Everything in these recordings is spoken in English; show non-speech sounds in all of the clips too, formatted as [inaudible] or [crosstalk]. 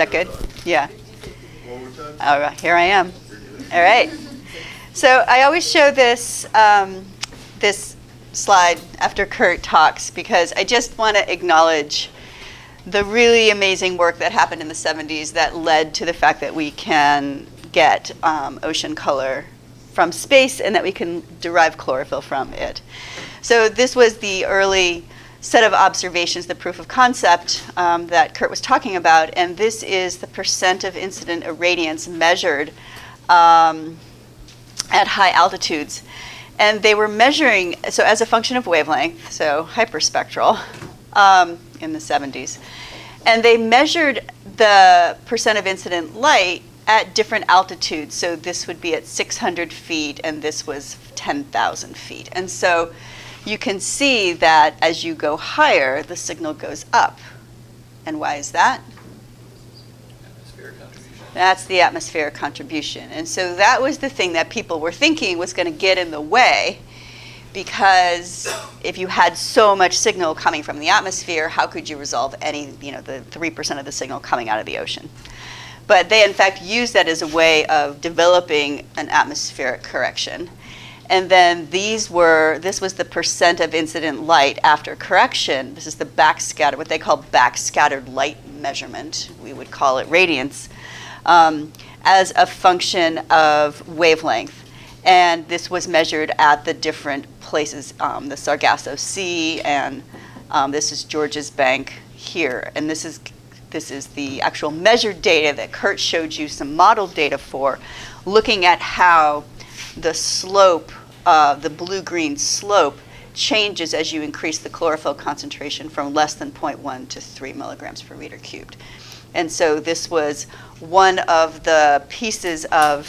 that good? Yeah. All right, here I am. All right. So I always show this um, this slide after Kurt talks because I just want to acknowledge the really amazing work that happened in the 70s that led to the fact that we can get um, ocean color from space and that we can derive chlorophyll from it. So this was the early set of observations, the proof of concept um, that Kurt was talking about, and this is the percent of incident irradiance measured um, at high altitudes. And they were measuring, so as a function of wavelength, so hyperspectral, um, in the 70s. And they measured the percent of incident light at different altitudes. So this would be at 600 feet, and this was 10,000 feet. And so you can see that as you go higher, the signal goes up. And why is that? That's the atmospheric contribution. And so that was the thing that people were thinking was going to get in the way because if you had so much signal coming from the atmosphere, how could you resolve any, you know, the 3% of the signal coming out of the ocean? But they, in fact, used that as a way of developing an atmospheric correction. And then these were, this was the percent of incident light after correction. This is the backscatter, what they call backscattered light measurement. We would call it radiance um, as a function of wavelength. And this was measured at the different places, um, the Sargasso Sea, and um, this is Georges Bank here. And this is, this is the actual measured data that Kurt showed you some model data for, looking at how the slope, uh, the blue-green slope, changes as you increase the chlorophyll concentration from less than 0.1 to 3 milligrams per meter cubed. And so this was one of the pieces of,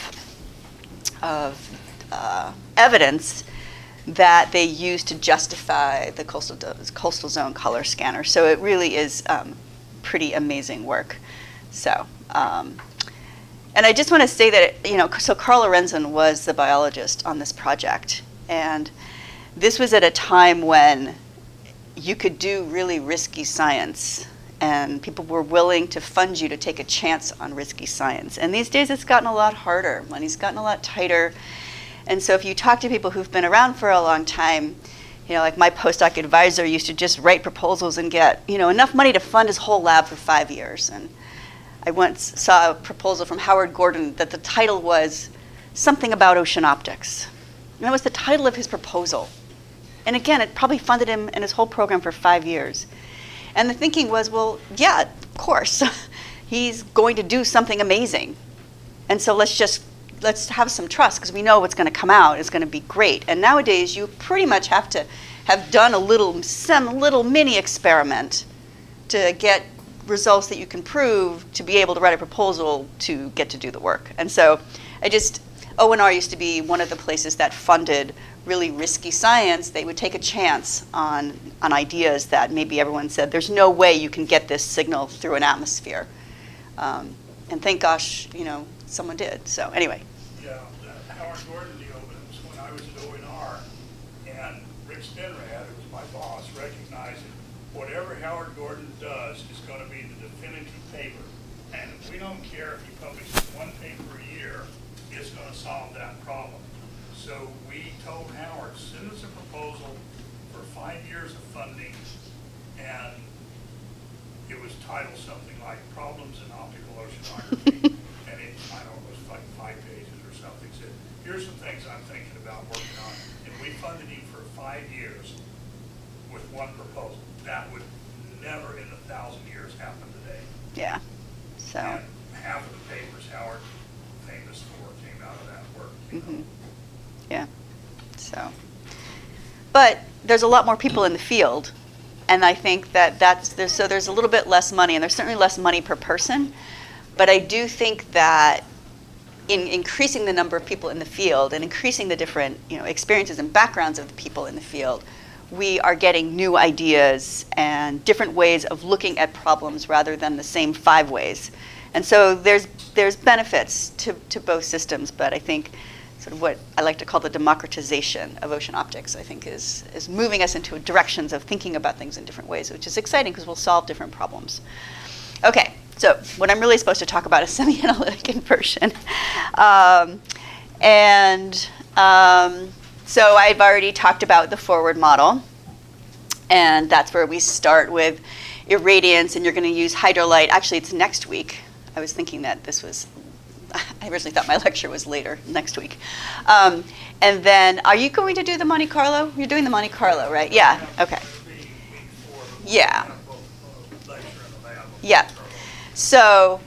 of uh, evidence that they used to justify the coastal, coastal zone color scanner. So it really is um, pretty amazing work. So, um, and I just want to say that, you know, so Carl Lorenzen was the biologist on this project. And this was at a time when you could do really risky science and people were willing to fund you to take a chance on risky science. And these days it's gotten a lot harder. Money's gotten a lot tighter. And so if you talk to people who've been around for a long time, you know, like my postdoc advisor used to just write proposals and get, you know, enough money to fund his whole lab for five years. And I once saw a proposal from Howard Gordon that the title was something about ocean optics. And that was the title of his proposal. And again, it probably funded him and his whole program for five years. And the thinking was, well, yeah, of course. [laughs] He's going to do something amazing. And so let's just let's have some trust because we know what's going to come out is going to be great. And nowadays you pretty much have to have done a little some little mini experiment to get results that you can prove to be able to write a proposal to get to do the work. And so I just ONR used to be one of the places that funded really risky science, they would take a chance on, on ideas that maybe everyone said, there's no way you can get this signal through an atmosphere. Um, and thank gosh, you know, someone did. So anyway. Yeah, the Howard Gordon deal was when I was at ONR, and Rick Spinrad, who was my boss, recognized whatever Howard Gordon does is going to be the definitive paper. And we don't care if he publishes one paper a year, it's going to solve that problem. So we told Howard, send us a proposal for five years of funding, and it was titled something like Problems in Optical Oceanography, [laughs] and it, I don't know, it was like five pages or something. Said, here's some things I'm thinking about working on, and we funded him for five years with one proposal. That would never in a thousand years happen today. Yeah. So. And half of the papers Howard famous for came out of that work. Mm -hmm. Yeah. So, but there's a lot more people in the field, and I think that that's there's, so there's a little bit less money, and there's certainly less money per person. But I do think that in increasing the number of people in the field and increasing the different you know experiences and backgrounds of the people in the field, we are getting new ideas and different ways of looking at problems rather than the same five ways. And so there's there's benefits to, to both systems, but I think sort of what I like to call the democratization of ocean optics, I think is, is moving us into directions of thinking about things in different ways, which is exciting because we'll solve different problems. Okay, So what I'm really supposed to talk about is [laughs] semi-analytic inversion. Um, and um, so I've already talked about the forward model. And that's where we start with irradiance, and you're going to use Hydrolight. Actually, it's next week. I was thinking that this was, [laughs] I originally thought my lecture was later, next week. Um, and then, are you going to do the Monte Carlo? You're doing the Monte Carlo, right? Yeah, okay. Yeah. Yeah. So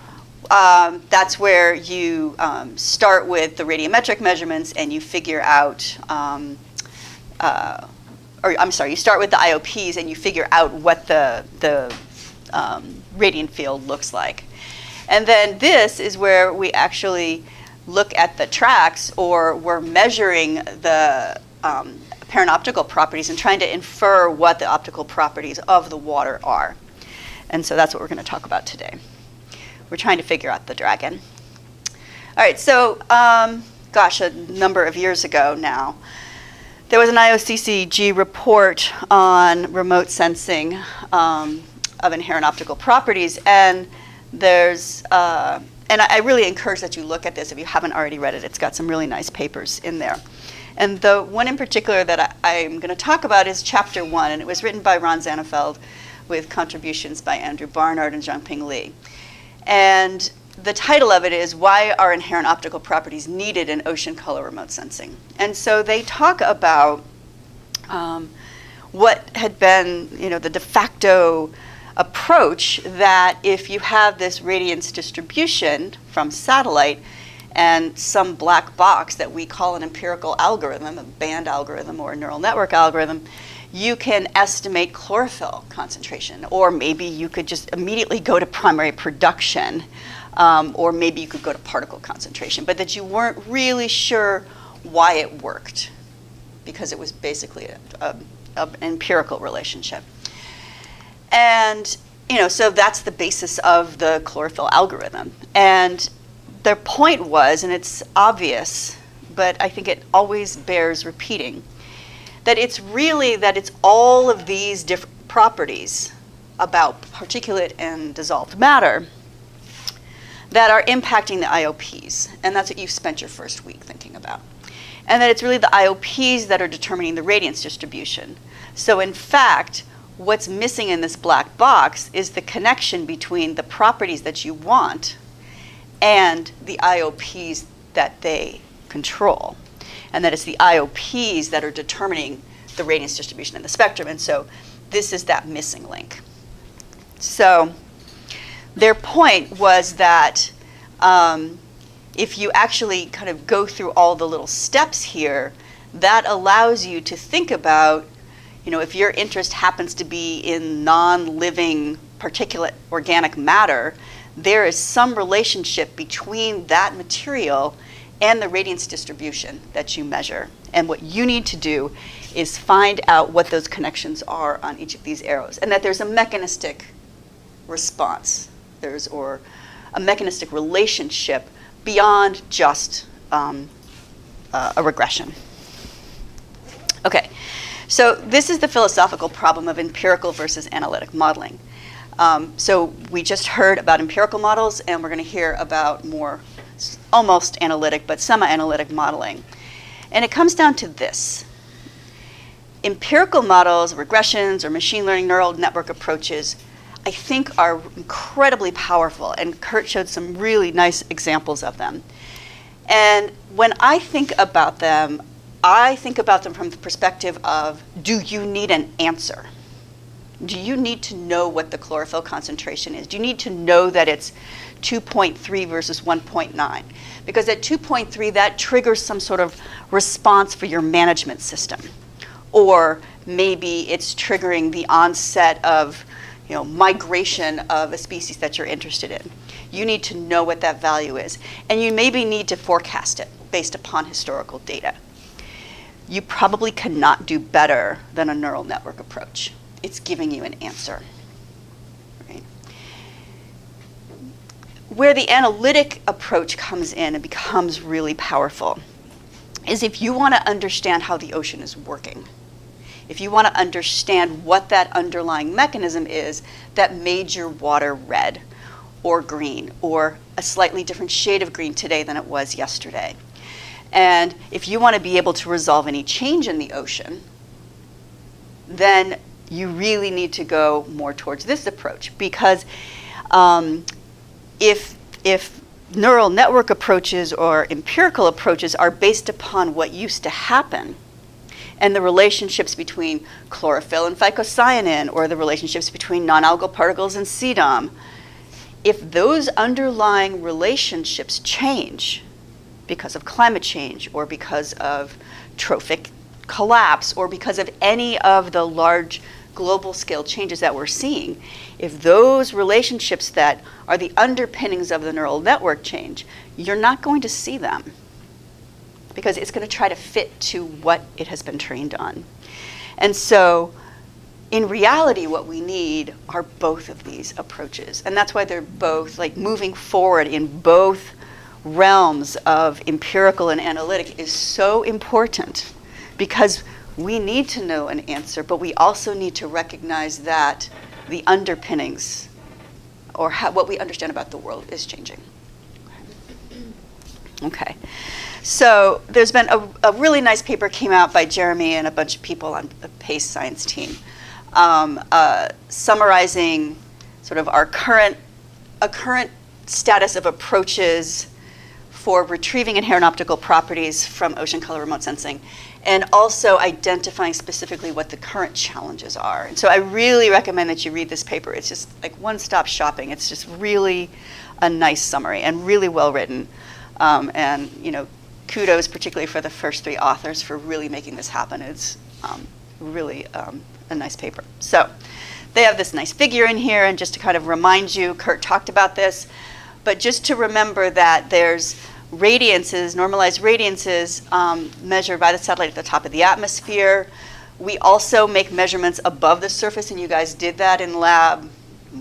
um, that's where you um, start with the radiometric measurements and you figure out, um, uh, or I'm sorry, you start with the IOPs and you figure out what the, the um, radiant field looks like. And then this is where we actually look at the tracks or we're measuring the um, apparent optical properties and trying to infer what the optical properties of the water are. And so that's what we're going to talk about today. We're trying to figure out the dragon. All right, so um, gosh, a number of years ago now, there was an IOCCG report on remote sensing um, of inherent optical properties, and there's uh, and I really encourage that you look at this if you haven't already read it. It's got some really nice papers in there. And the one in particular that I, am going to talk about is chapter one, and it was written by Ron Zaneveld with contributions by Andrew Barnard and Zhongping Lee. And the title of it is Why Are Inherent Optical Properties Needed in Ocean Color Remote Sensing? And so they talk about um, what had been, you know, the de facto approach that if you have this radiance distribution from satellite and some black box that we call an empirical algorithm, a band algorithm or a neural network algorithm, you can estimate chlorophyll concentration, or maybe you could just immediately go to primary production, um, or maybe you could go to particle concentration, but that you weren't really sure why it worked because it was basically an empirical relationship. And you know, so that's the basis of the chlorophyll algorithm. And their point was, and it's obvious, but I think it always bears repeating, that it's really that it's all of these different properties about particulate and dissolved matter that are impacting the IOPs. And that's what you've spent your first week thinking about. And that it's really the IOPs that are determining the radiance distribution. So, in fact, what's missing in this black box is the connection between the properties that you want and the IOPs that they control and that it's the IOPs that are determining the radiance distribution in the spectrum. And so this is that missing link. So their point was that um, if you actually kind of go through all the little steps here, that allows you to think about, you know, if your interest happens to be in non-living particulate organic matter, there is some relationship between that material and the radiance distribution that you measure. And what you need to do is find out what those connections are on each of these arrows, and that there's a mechanistic response, there's or a mechanistic relationship beyond just um, uh, a regression. Okay, so this is the philosophical problem of empirical versus analytic modeling. Um, so we just heard about empirical models, and we're going to hear about more almost analytic, but semi-analytic modeling. And it comes down to this. Empirical models, regressions, or machine learning neural network approaches, I think are incredibly powerful, and Kurt showed some really nice examples of them. And when I think about them, I think about them from the perspective of do you need an answer? Do you need to know what the chlorophyll concentration is? Do you need to know that it's 2.3 versus 1.9? Because at 2.3, that triggers some sort of response for your management system. Or maybe it's triggering the onset of you know, migration of a species that you're interested in. You need to know what that value is. And you maybe need to forecast it based upon historical data. You probably cannot do better than a neural network approach. It's giving you an answer. where the analytic approach comes in and becomes really powerful is if you want to understand how the ocean is working. If you want to understand what that underlying mechanism is that made your water red, or green, or a slightly different shade of green today than it was yesterday. And if you want to be able to resolve any change in the ocean, then you really need to go more towards this approach because um, if, if neural network approaches or empirical approaches are based upon what used to happen and the relationships between chlorophyll and phycocyanin or the relationships between non-algal particles and CDOM, if those underlying relationships change because of climate change or because of trophic collapse or because of any of the large global scale changes that we're seeing, if those relationships that are the underpinnings of the neural network change, you're not going to see them because it's going to try to fit to what it has been trained on. And so, in reality, what we need are both of these approaches. And that's why they're both like moving forward in both realms of empirical and analytic is so important because we need to know an answer, but we also need to recognize that the underpinnings or how, what we understand about the world is changing. Okay. So there's been a, a, really nice paper came out by Jeremy and a bunch of people on the PACE science team um, uh, summarizing sort of our current, a current status of approaches for retrieving inherent optical properties from ocean color remote sensing and also identifying specifically what the current challenges are. And so I really recommend that you read this paper. It's just like one-stop shopping. It's just really a nice summary and really well written. Um, and you know, kudos particularly for the first three authors for really making this happen. It's um, really um, a nice paper. So they have this nice figure in here, and just to kind of remind you, Kurt talked about this, but just to remember that there's radiances, normalized radiances, um, measured by the satellite at the top of the atmosphere. We also make measurements above the surface, and you guys did that in lab,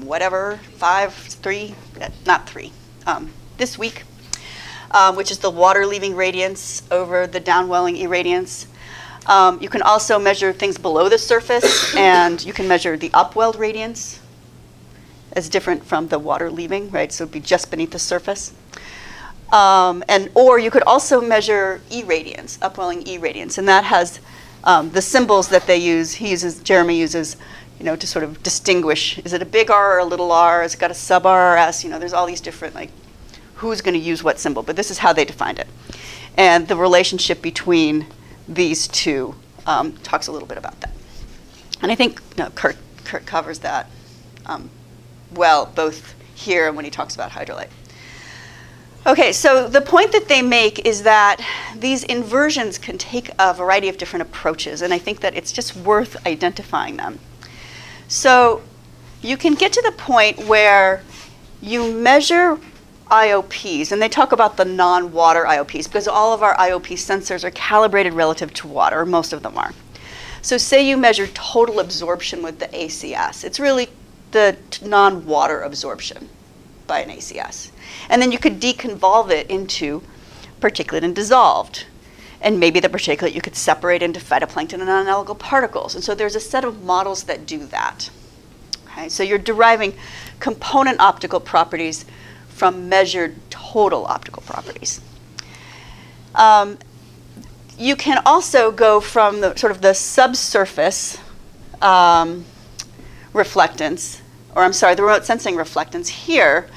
whatever, five, three, not three, um, this week, um, which is the water leaving radiance over the downwelling irradiance. Um, you can also measure things below the surface, and you can measure the upwelled radiance as different from the water leaving, right? So it'd be just beneath the surface. Um, and or you could also measure irradiance, upwelling irradiance, and that has um, the symbols that they use. He uses Jeremy uses, you know, to sort of distinguish: is it a big R or a little r? Has it got a sub R or S? You know, there's all these different like who's going to use what symbol, but this is how they defined it, and the relationship between these two um, talks a little bit about that. And I think Kurt, Kurt covers that um, well, both here and when he talks about Hydrolight. Okay, so the point that they make is that these inversions can take a variety of different approaches, and I think that it's just worth identifying them. So you can get to the point where you measure IOPs, and they talk about the non-water IOPs because all of our IOP sensors are calibrated relative to water, most of them are. So say you measure total absorption with the ACS. It's really the non-water absorption by an ACS. And then you could deconvolve it into particulate and dissolved. And maybe the particulate you could separate into phytoplankton and non-algal particles. And so there's a set of models that do that. Okay, so you're deriving component optical properties from measured total optical properties. Um, you can also go from the sort of the subsurface um, reflectance, or I'm sorry, the remote sensing reflectance here,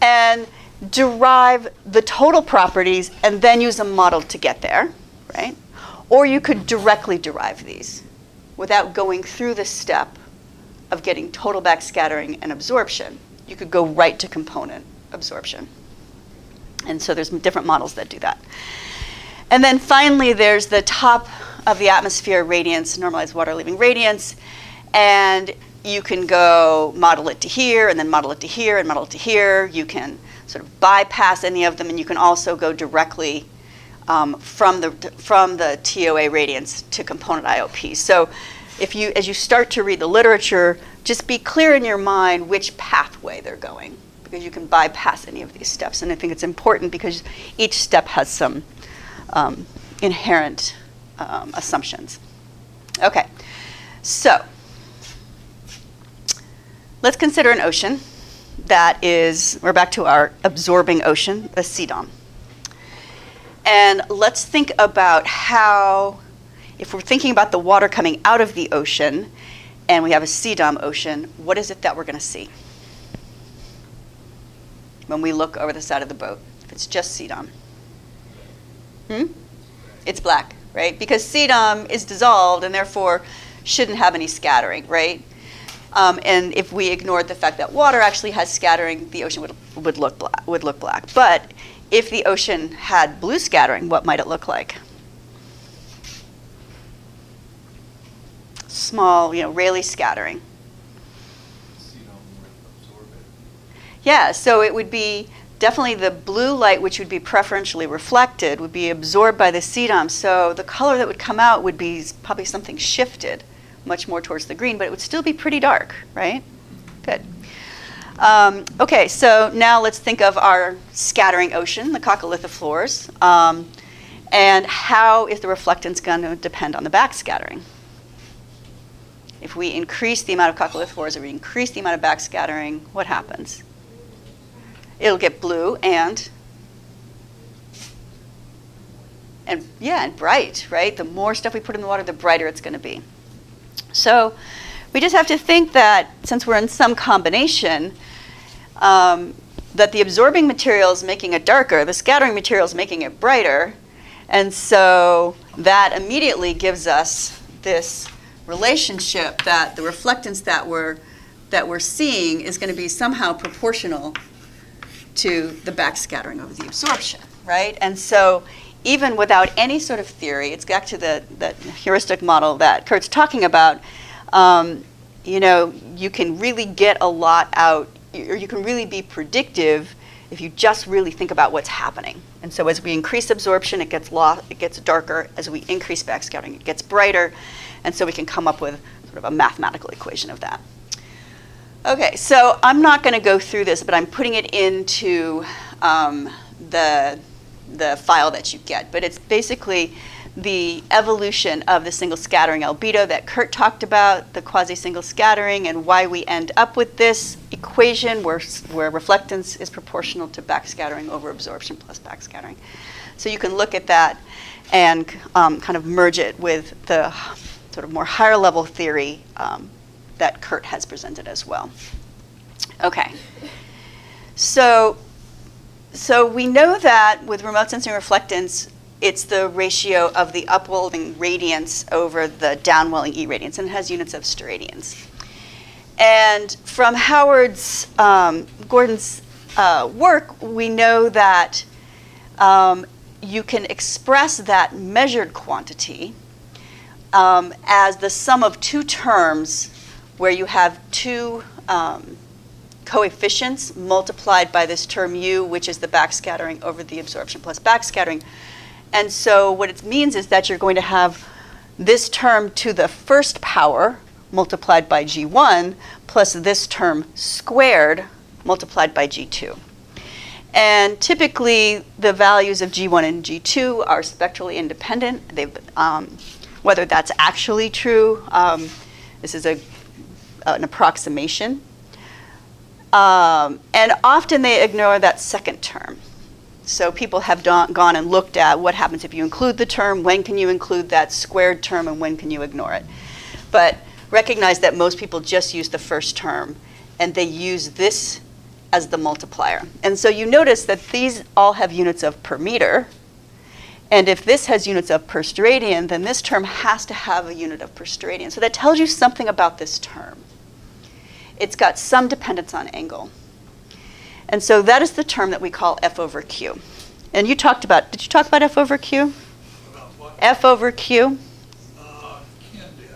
and derive the total properties and then use a model to get there, right? Or you could directly derive these without going through the step of getting total backscattering and absorption. You could go right to component absorption. And so there's different models that do that. And then finally, there's the top of the atmosphere radiance, normalized water leaving radiance. And you can go model it to here, and then model it to here, and model it to here. You can sort of bypass any of them, and you can also go directly um, from the from the TOA radiance to component IOP. So, if you as you start to read the literature, just be clear in your mind which pathway they're going, because you can bypass any of these steps. And I think it's important because each step has some um, inherent um, assumptions. Okay, so let's consider an ocean that is, we're back to our absorbing ocean, the CDOM. And let's think about how, if we're thinking about the water coming out of the ocean and we have a CDOM ocean, what is it that we're going to see when we look over the side of the boat? If it's just CDOM. Hmm? It's black, right? Because CDOM is dissolved and therefore shouldn't have any scattering, right? Um, and if we ignored the fact that water actually has scattering, the ocean would, would, look black, would look black. But if the ocean had blue scattering, what might it look like? Small, you know, Rayleigh scattering. Yeah, so it would be definitely the blue light, which would be preferentially reflected, would be absorbed by the CDOM. So the color that would come out would be probably something shifted much more towards the green, but it would still be pretty dark, right? Good. Um, okay, so now let's think of our scattering ocean, the coccolithophores, um, and how is the reflectance going to depend on the backscattering? If we increase the amount of coccolithophores or we increase the amount of backscattering, what happens? It'll get blue and and yeah, and bright, right? The more stuff we put in the water, the brighter it's going to be. So we just have to think that since we're in some combination, um, that the absorbing material is making it darker, the scattering material is making it brighter, and so that immediately gives us this relationship that the reflectance that we're that we're seeing is going to be somehow proportional to the backscattering over the absorption, right? And so even without any sort of theory, it's back to the, the heuristic model that Kurt's talking about, um, you know, you can really get a lot out, or you can really be predictive if you just really think about what's happening. And so as we increase absorption, it gets lost, it gets darker. As we increase backscattering, it gets brighter. And so we can come up with sort of a mathematical equation of that. Okay, so I'm not going to go through this, but I'm putting it into um, the the file that you get. But it's basically the evolution of the single scattering albedo that Kurt talked about, the quasi-single scattering, and why we end up with this equation where, where reflectance is proportional to backscattering over absorption plus backscattering. So you can look at that and um, kind of merge it with the sort of more higher level theory um, that Kurt has presented as well. Okay. So so we know that with remote sensing reflectance, it's the ratio of the upwelling radiance over the downwelling irradiance, and it has units of steradians. And from Howard's, um, Gordon's uh, work, we know that um, you can express that measured quantity um, as the sum of two terms where you have two um, coefficients multiplied by this term u, which is the backscattering over the absorption plus backscattering. And so what it means is that you're going to have this term to the first power multiplied by g1 plus this term squared multiplied by g2. And typically, the values of G1 and G2 are spectrally independent. Um, whether that's actually true, um, this is a, an approximation. Um, and often they ignore that second term. So people have gone and looked at what happens if you include the term, when can you include that squared term, and when can you ignore it. But recognize that most people just use the first term, and they use this as the multiplier. And so you notice that these all have units of per meter. And if this has units of per steradian, then this term has to have a unit of per steradian. So that tells you something about this term it's got some dependence on angle. And so that is the term that we call F over Q. And you talked about, did you talk about F over Q? About what? F over Q? Uh, Ken did,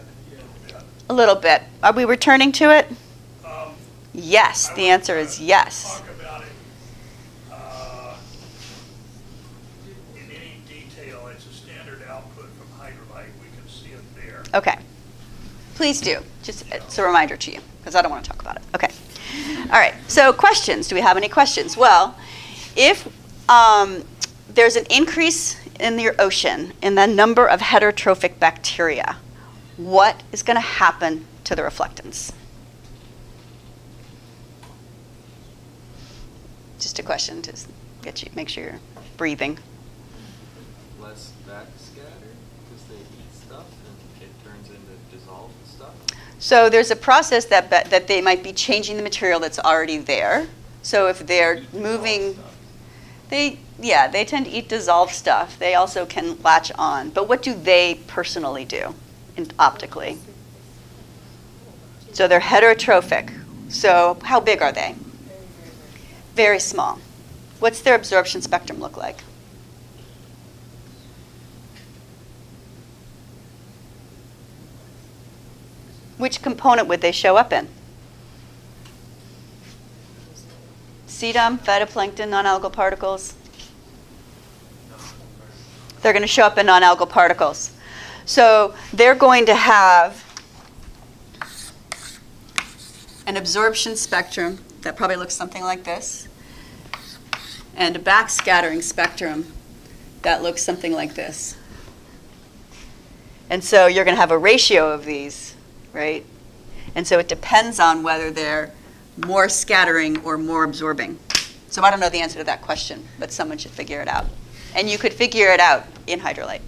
yeah, A little bit. Are we returning to it? Um, Yes, I the answer is yes. It, uh, in any detail. It's a standard output from Hydrolight. We can see it there. Okay. Please do. Just it's a reminder to you because I don't want to talk about it. Okay. All right. So questions. Do we have any questions? Well, if um, there's an increase in your ocean in the number of heterotrophic bacteria, what is going to happen to the reflectance? Just a question to get you, make sure you're breathing. Less backscatter because they eat stuff and it turns into dissolved stuff? So there's a process that, that they might be changing the material that's already there. So if they're moving, they, yeah, they tend to eat dissolved stuff. They also can latch on. But what do they personally do in, optically? So they're heterotrophic. So how big are they? Very small. What's their absorption spectrum look like? Which component would they show up in? CDOM, phytoplankton, non-algal particles? They're going to show up in non-algal particles. So they're going to have an absorption spectrum that probably looks something like this, and a backscattering spectrum that looks something like this. And so you're going to have a ratio of these, right? And so it depends on whether they're more scattering or more absorbing. So I don't know the answer to that question, but someone should figure it out. And you could figure it out in Hydrolight.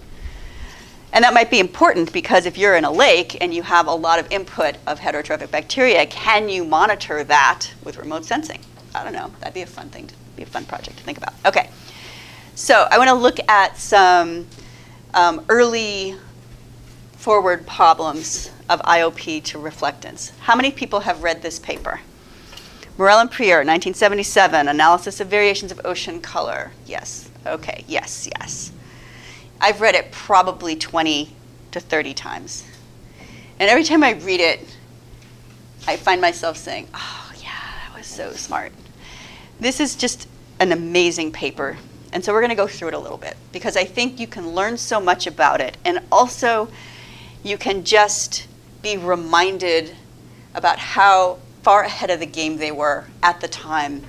And that might be important because if you're in a lake and you have a lot of input of heterotrophic bacteria, can you monitor that with remote sensing? I don't know. That'd be a fun thing, to be a fun project to think about. Okay. So I want to look at some um, early forward problems of IOP to reflectance. How many people have read this paper? Morel and Prieur, 1977, Analysis of Variations of Ocean Color. Yes. Okay. Yes, yes. I've read it probably 20 to 30 times. And every time I read it, I find myself saying, oh, yeah, that was so smart. This is just an amazing paper. And so we're going to go through it a little bit because I think you can learn so much about it. And also, you can just be reminded about how far ahead of the game they were at the time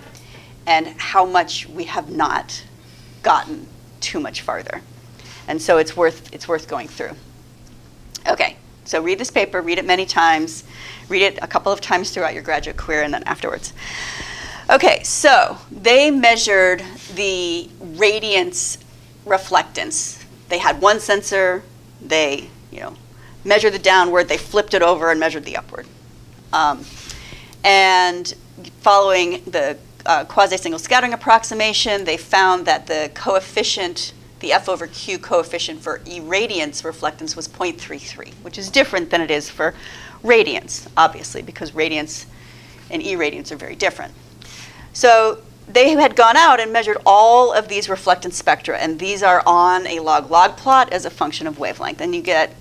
and how much we have not gotten too much farther. And so it's worth, it's worth going through. Okay, so read this paper, read it many times, read it a couple of times throughout your graduate career and then afterwards. Okay, so they measured the radiance reflectance. They had one sensor, they, you know, measured the downward, they flipped it over and measured the upward. Um, and following the uh, quasi-single scattering approximation, they found that the coefficient, the F over Q coefficient for irradiance reflectance was 0.33, which is different than it is for radiance, obviously, because radiance and irradiance are very different. So they had gone out and measured all of these reflectance spectra, and these are on a log-log plot as a function of wavelength. And you get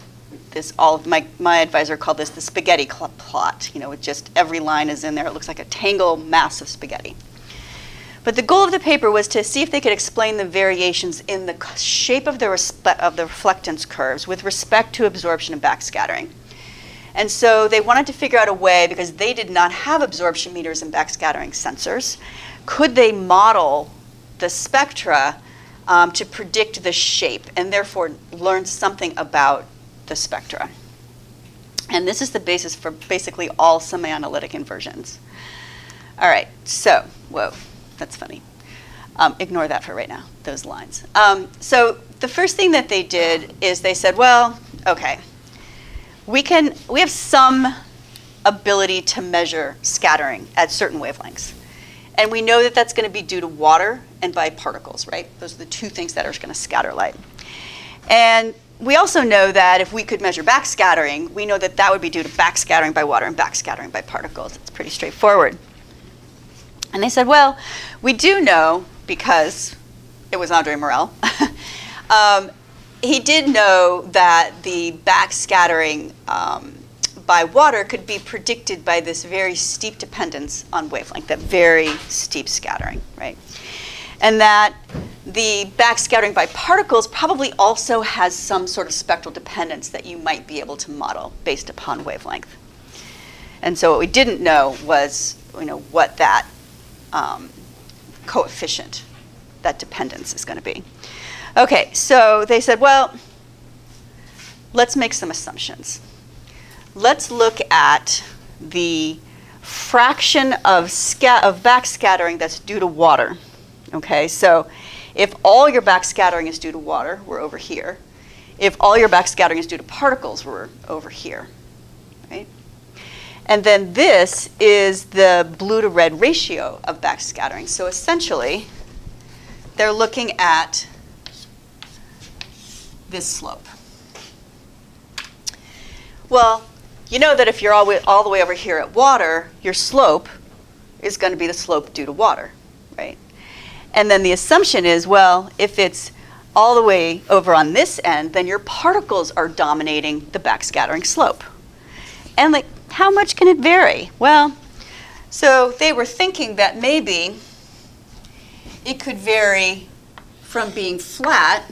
this all of my, my advisor called this the spaghetti plot. You know with just every line is in there. It looks like a tangle mass of spaghetti. But the goal of the paper was to see if they could explain the variations in the shape of the, of the reflectance curves with respect to absorption and backscattering. And so they wanted to figure out a way because they did not have absorption meters and backscattering sensors could they model the spectra um, to predict the shape and therefore learn something about the spectra. And this is the basis for basically all semi-analytic inversions. All right, so, whoa, that's funny. Um, ignore that for right now, those lines. Um, so the first thing that they did is they said, well, okay, we can, we have some ability to measure scattering at certain wavelengths. And we know that that's going to be due to water and by particles, right? Those are the two things that are going to scatter light. And we also know that if we could measure backscattering, we know that that would be due to backscattering by water and backscattering by particles. It's pretty straightforward. And they said, well, we do know because it was Andre Morel. [laughs] um, he did know that the backscattering um, by water could be predicted by this very steep dependence on wavelength, that very steep scattering, right? And that the backscattering by particles probably also has some sort of spectral dependence that you might be able to model based upon wavelength. And so what we didn't know was, you know, what that um, coefficient, that dependence is going to be. Okay, so they said, well, let's make some assumptions. Let's look at the fraction of, of backscattering that's due to water. Okay, so if all your backscattering is due to water, we're over here. If all your backscattering is due to particles, we're over here. Right? And then this is the blue to red ratio of backscattering. So essentially, they're looking at this slope. Well, you know that if you're all, all the way over here at water, your slope is going to be the slope due to water, right? And then the assumption is, well, if it's all the way over on this end, then your particles are dominating the backscattering slope. And like, how much can it vary? Well, so they were thinking that maybe it could vary from being flat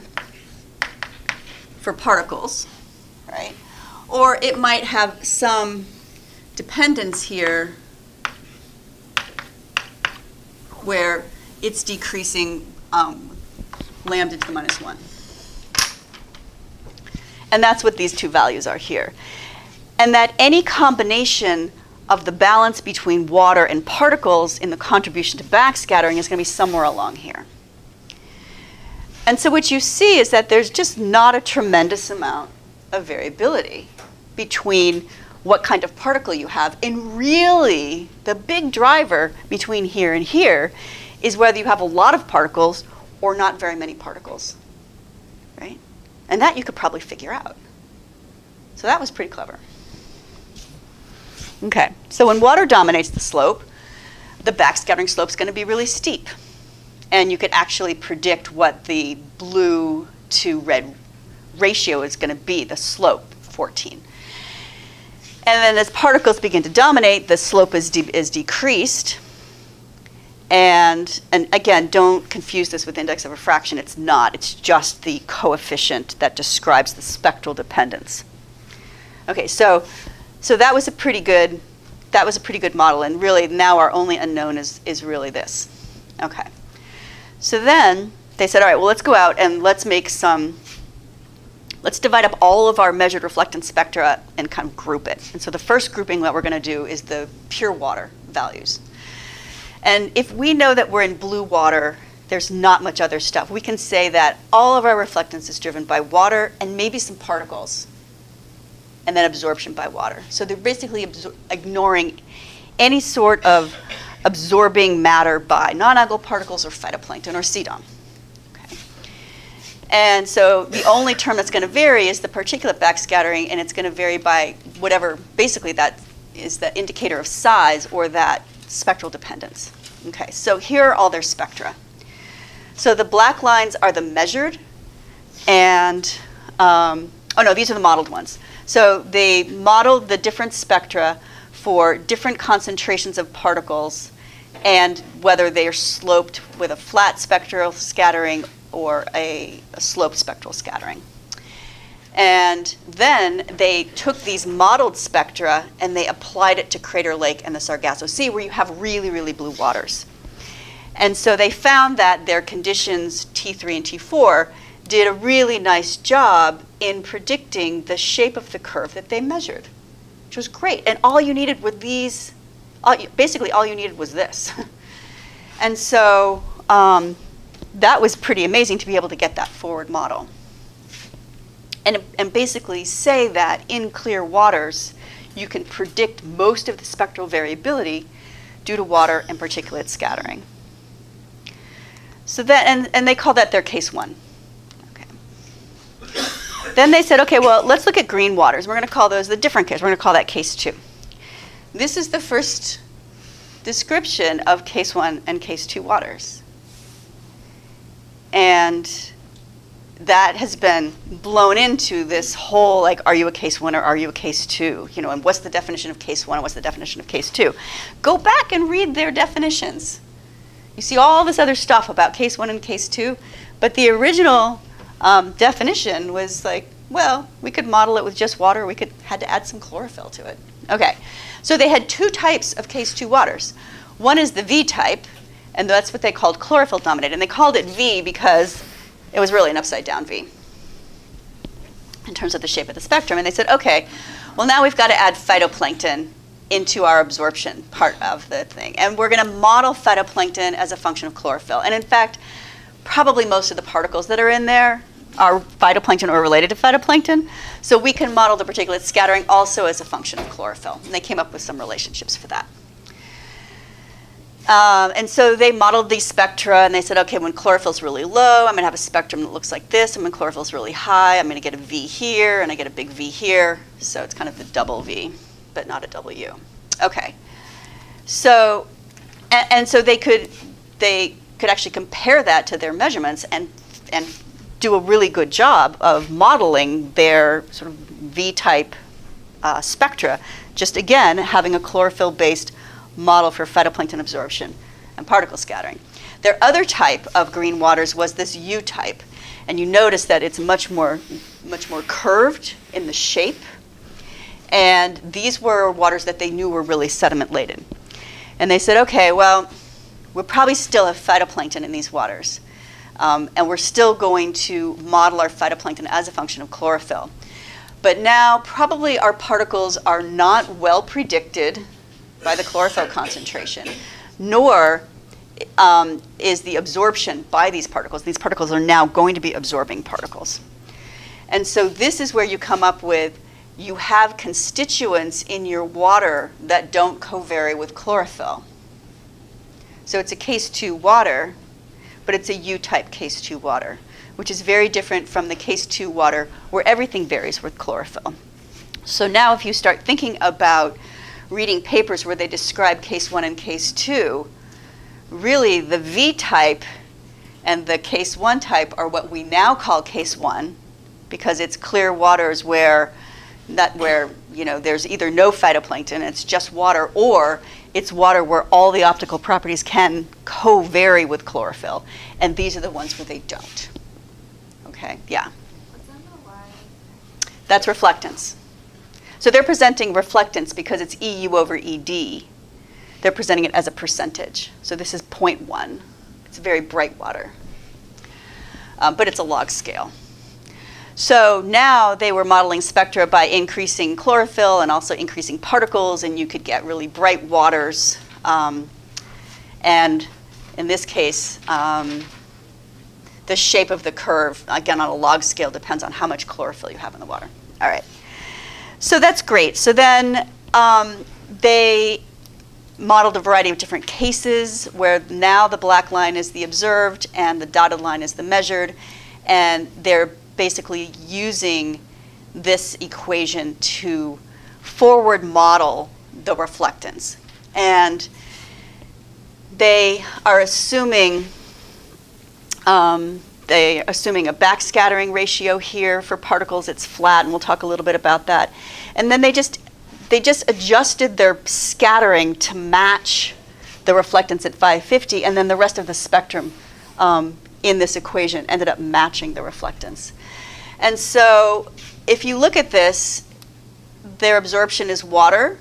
for particles, right? Or it might have some dependence here where it's decreasing um, lambda to the minus 1. And that's what these two values are here. And that any combination of the balance between water and particles in the contribution to backscattering is going to be somewhere along here. And so what you see is that there's just not a tremendous amount of variability between what kind of particle you have. And really, the big driver between here and here is whether you have a lot of particles or not very many particles, right? And that you could probably figure out. So that was pretty clever. Okay, so when water dominates the slope, the backscattering slope is going to be really steep. And you could actually predict what the blue to red ratio is going to be, the slope, 14. And then as particles begin to dominate, the slope is, de- is decreased. And, and again, don't confuse this with index of refraction. It's not. It's just the coefficient that describes the spectral dependence. Okay, so, so that was a pretty good, that was a pretty good model. And really now our only unknown is, is really this. Okay. So then they said, all right, well, let's go out and let's make some let's divide up all of our measured reflectance spectra and kind of group it. And so the first grouping that we're going to do is the pure water values. And if we know that we're in blue water, there's not much other stuff. We can say that all of our reflectance is driven by water and maybe some particles, and then absorption by water. So they're basically ignoring any sort of absorbing matter by non-algal particles or phytoplankton or CDOM. And so the only term that's going to vary is the particulate backscattering, and it's going to vary by whatever, basically, that is the indicator of size or that spectral dependence. Okay, so here are all their spectra. So the black lines are the measured, and, um, oh no, these are the modeled ones. So they modeled the different spectra for different concentrations of particles and whether they are sloped with a flat spectral scattering or a, a sloped spectral scattering. And then they took these modeled spectra and they applied it to Crater Lake and the Sargasso Sea, where you have really, really blue waters. And so they found that their conditions, T3 and T4, did a really nice job in predicting the shape of the curve that they measured, which was great. And all you needed were these, all, basically, all you needed was this. [laughs] and so um, that was pretty amazing to be able to get that forward model. And, and basically say that in clear waters, you can predict most of the spectral variability due to water and particulate scattering. So that, and, and they call that their case one. Then they said, okay, well, let's look at green waters. We're going to call those the different case. We're going to call that case two. This is the first description of case one and case two waters. And that has been blown into this whole like are you a case one or are you a case two? You know and what's the definition of case one and what's the definition of case two? Go back and read their definitions. You see all this other stuff about case one and case two but the original um, definition was like well we could model it with just water. We could had to add some chlorophyll to it. Okay. So they had two types of case two waters. One is the v type and that's what they called chlorophyll dominated. And they called it V because it was really an upside down V in terms of the shape of the spectrum. And they said, okay, well, now we've got to add phytoplankton into our absorption part of the thing. And we're going to model phytoplankton as a function of chlorophyll. And in fact, probably most of the particles that are in there are phytoplankton or related to phytoplankton. So we can model the particulate scattering also as a function of chlorophyll. And they came up with some relationships for that. Um, and so they modeled these spectra and they said, okay, when chlorophyll's really low, I'm going to have a spectrum that looks like this. And when chlorophyll's really high, I'm going to get a V here and I get a big V here. So it's kind of the double V, but not a W. Okay. So, and, and so they could, they could actually compare that to their measurements and, and do a really good job of modeling their sort of V-type uh, spectra, just again, having a chlorophyll-based model for phytoplankton absorption and particle scattering. Their other type of green waters was this U type. And you notice that it's much more, much more curved in the shape. And these were waters that they knew were really sediment laden. And they said, okay, well, we'll probably still have phytoplankton in these waters. Um, and we're still going to model our phytoplankton as a function of chlorophyll. But now, probably our particles are not well predicted by the chlorophyll concentration, nor um, is the absorption by these particles. These particles are now going to be absorbing particles. And so this is where you come up with you have constituents in your water that don't covary with chlorophyll. So it's a case 2 water, but it's a U-type case 2 water, which is very different from the case 2 water where everything varies with chlorophyll. So now if you start thinking about reading papers where they describe case one and case two, really the V type and the case one type are what we now call case one because it's clear waters where that where you know there's either no phytoplankton it's just water or it's water where all the optical properties can co-vary with chlorophyll. And these are the ones where they don't. Okay yeah. That's reflectance so they're presenting reflectance because it's EU over ED. They're presenting it as a percentage. So this is 0.1. It's very bright water. Um, but it's a log scale. So now they were modeling spectra by increasing chlorophyll and also increasing particles, and you could get really bright waters. Um, and in this case, um, the shape of the curve, again on a log scale, depends on how much chlorophyll you have in the water. All right. So that's great. So then um, they modeled a variety of different cases where now the black line is the observed and the dotted line is the measured. And they're basically using this equation to forward model the reflectance. And they are assuming um, they assuming a backscattering ratio here for particles. It's flat, and we'll talk a little bit about that. And then they just they just adjusted their scattering to match the reflectance at 550, and then the rest of the spectrum um, in this equation ended up matching the reflectance. And so if you look at this, their absorption is water,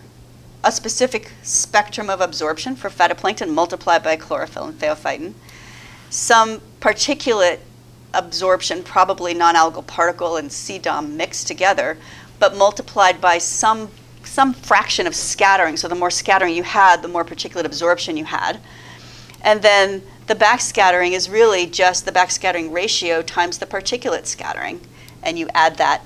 a specific spectrum of absorption for phytoplankton multiplied by chlorophyll and phaeophytin, some particulate absorption, probably non-algal particle and CDOM mixed together, but multiplied by some, some fraction of scattering. So the more scattering you had, the more particulate absorption you had. And then the backscattering is really just the backscattering ratio times the particulate scattering, and you add that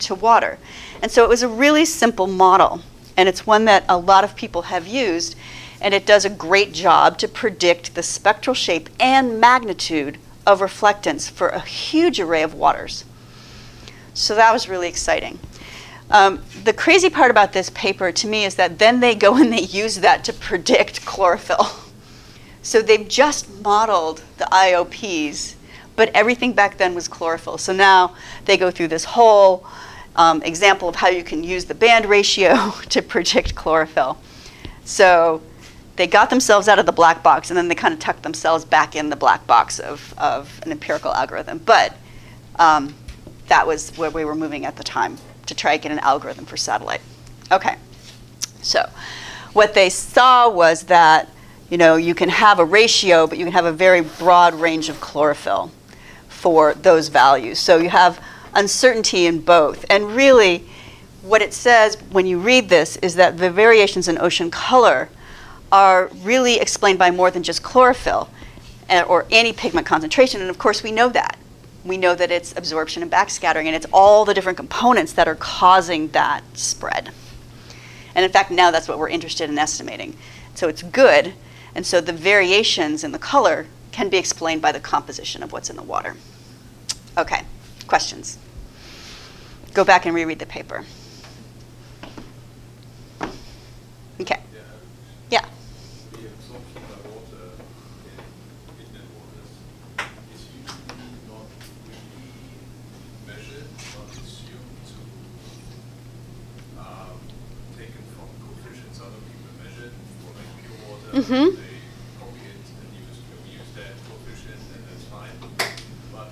to water. And so it was a really simple model, and it's one that a lot of people have used, and it does a great job to predict the spectral shape and magnitude of reflectance for a huge array of waters. So that was really exciting. Um, the crazy part about this paper to me is that then they go and they use that to predict [laughs] chlorophyll. So they've just modeled the IOPs, but everything back then was chlorophyll. So now they go through this whole um, example of how you can use the band ratio [laughs] to predict chlorophyll. So they got themselves out of the black box and then they kind of tucked themselves back in the black box of, of an empirical algorithm. But um, that was where we were moving at the time to try to get an algorithm for satellite. Okay, so what they saw was that you know you can have a ratio, but you can have a very broad range of chlorophyll for those values. So you have uncertainty in both, and really what it says when you read this is that the variations in ocean color are really explained by more than just chlorophyll uh, or any pigment concentration. And of course, we know that. We know that it's absorption and backscattering, and it's all the different components that are causing that spread. And in fact, now that's what we're interested in estimating. So it's good. And so the variations in the color can be explained by the composition of what's in the water. Okay, questions? Go back and reread the paper. Okay. Yeah. The absorption by water in inland waters is usually not really measured, but assumed to, um, taken from coefficients other people measured for like pure water. Mhm. They copy it and use, use that coefficient and that's fine. But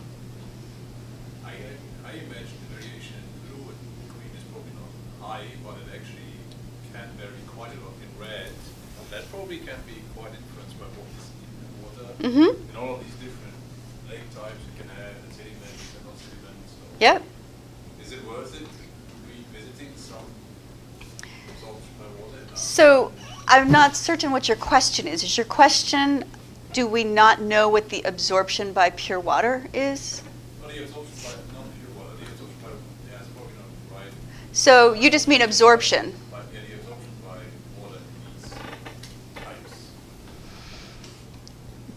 I, I imagine the variation in blue and green is probably not high, but it actually can vary quite a lot in red. That probably can be quite influenced by what is in the water. Mhm. And all of these different lake types you can have, and sediments and not sediments. So Yep. Is it worth it revisiting some absorption by water? now? So I'm not certain what your question is. Is your question, do we not know what the absorption by pure water is? Or the absorption by non-pure water, the absorption by, yeah, it's probably not right. So you just mean absorption. But yeah, the absorption by water in these types,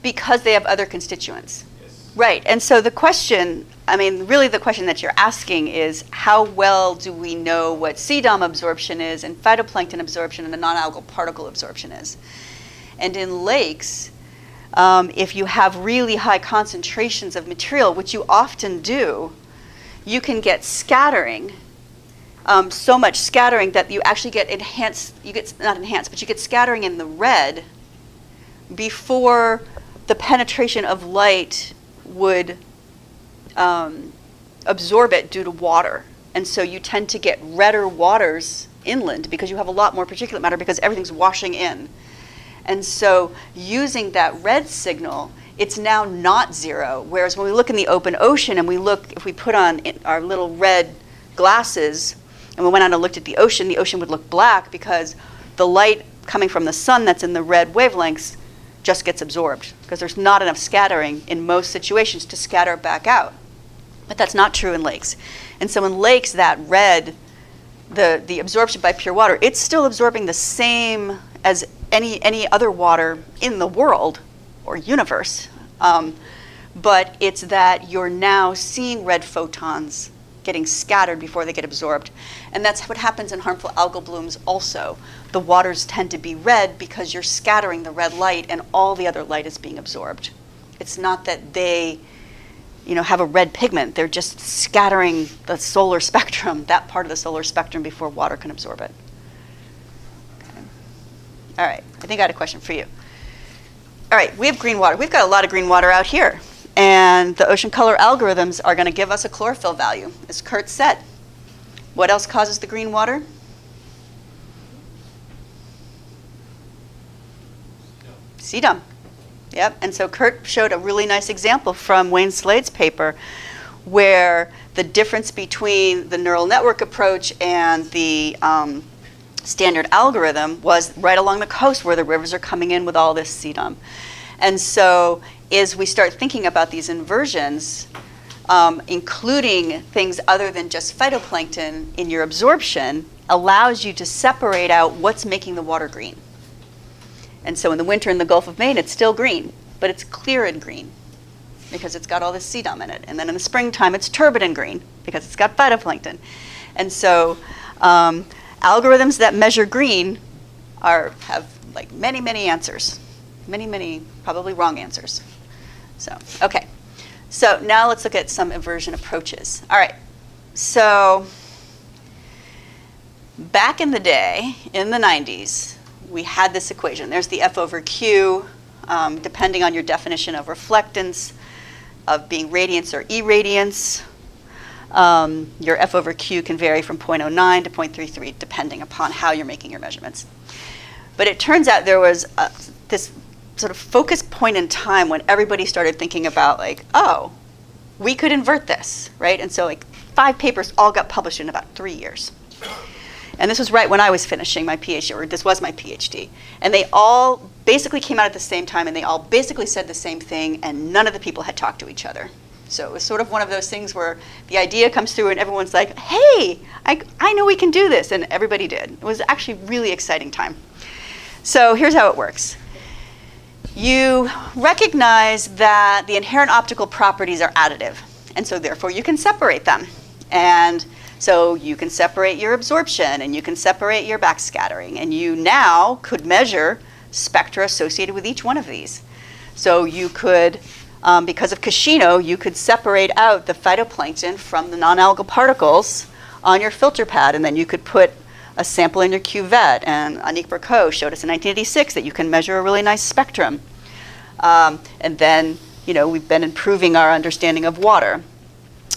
Because they have other constituents. Right. And so the question, I mean, really the question that you're asking is how well do we know what CDOM absorption is and phytoplankton absorption and the non-algal particle absorption is? And in lakes, um, if you have really high concentrations of material, which you often do, you can get scattering, um, so much scattering that you actually get enhanced, you get, not enhanced, but you get scattering in the red before the penetration of light would um, absorb it due to water. And so you tend to get redder waters inland because you have a lot more particulate matter because everything's washing in. And so using that red signal, it's now not zero. Whereas when we look in the open ocean and we look, if we put on our little red glasses and we went out and looked at the ocean, the ocean would look black because the light coming from the sun that's in the red wavelengths just gets absorbed because there's not enough scattering in most situations to scatter back out. But that's not true in lakes. And so in lakes, that red, the, the absorption by pure water, it's still absorbing the same as any, any other water in the world or universe. Um, but it's that you're now seeing red photons getting scattered before they get absorbed. And that's what happens in harmful algal blooms also. The waters tend to be red because you're scattering the red light and all the other light is being absorbed. It's not that they you know, have a red pigment. They're just scattering the solar [laughs] spectrum, that part of the solar spectrum before water can absorb it. Okay. All right, I think I had a question for you. All right, we have green water. We've got a lot of green water out here. And the ocean color algorithms are going to give us a chlorophyll value, as Kurt said. What else causes the green water? CDOM. Yep. And so Kurt showed a really nice example from Wayne Slade's paper where the difference between the neural network approach and the um, standard algorithm was right along the coast where the rivers are coming in with all this CDOM. And so as we start thinking about these inversions, um, including things other than just phytoplankton in your absorption, allows you to separate out what's making the water green. And so in the winter in the Gulf of Maine, it's still green, but it's clear and green because it's got all this CDOM in it. And then in the springtime, it's turbid and green because it's got phytoplankton. And so um, algorithms that measure green are have like many, many answers, many, many probably wrong answers. So okay, so now let's look at some inversion approaches. All right, so back in the day, in the 90s, we had this equation. There's the F over Q, um, depending on your definition of reflectance, of being radiance or irradiance. Um, your F over Q can vary from 0.09 to 0.33, depending upon how you're making your measurements. But it turns out there was this sort of focus point in time when everybody started thinking about, like, oh, we could invert this, right? And so, like, five papers all got published in about three years. And this was right when I was finishing my PhD, or this was my PhD. And they all basically came out at the same time, and they all basically said the same thing, and none of the people had talked to each other. So it was sort of one of those things where the idea comes through, and everyone's like, hey, I, I know we can do this. And everybody did. It was actually really exciting time. So here's how it works you recognize that the inherent optical properties are additive, and so therefore you can separate them. And so you can separate your absorption and you can separate your backscattering, and you now could measure spectra associated with each one of these. So you could, um, because of Kishino, you could separate out the phytoplankton from the non-algal particles on your filter pad, and then you could put a sample in your cuvette. And Annick Bricaud showed us in 1986 that you can measure a really nice spectrum. Um, and then, you know, we've been improving our understanding of water.